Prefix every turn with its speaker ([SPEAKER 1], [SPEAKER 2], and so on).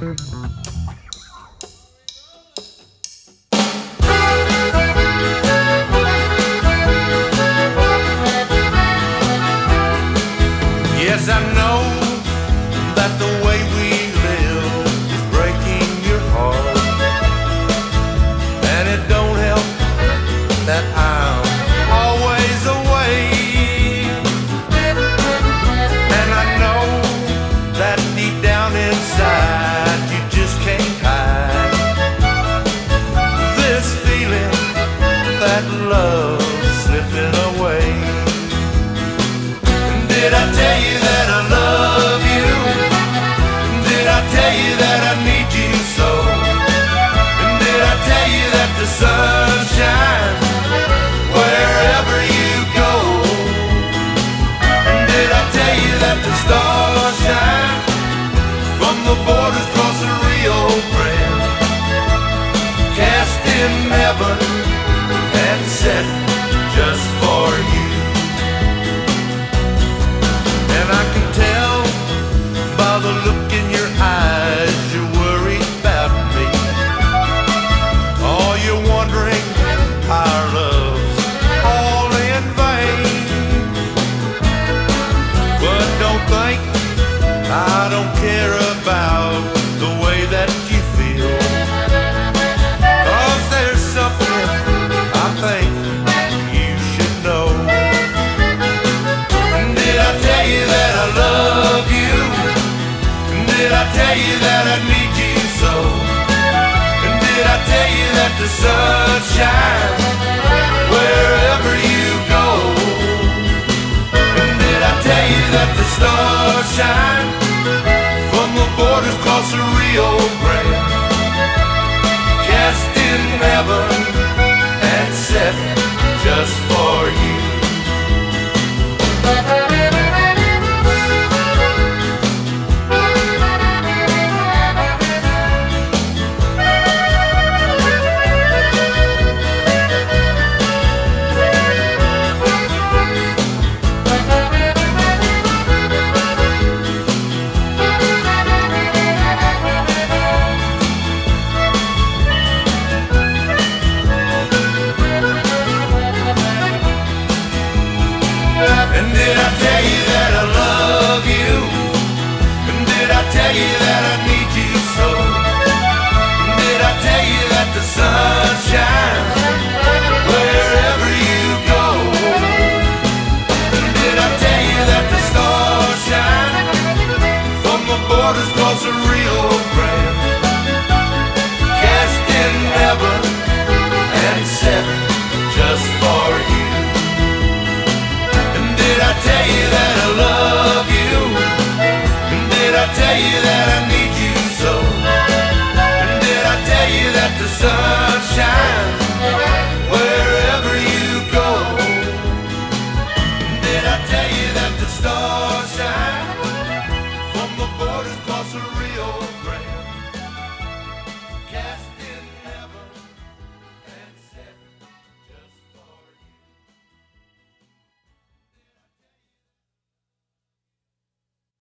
[SPEAKER 1] Mm-hmm. Tell you that I need you so? And did I tell you that the sun shines wherever you go? And did I tell you that the stars shine from the borders the Rio Grande? Cast in heaven and set just for you. And I can tell by the look in your tell you that I need you so? And did I tell you that the sun shines wherever you go? And did I tell you that the stars shine from the borders across the Rio Grande? Cast in heaven